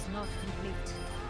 is not complete.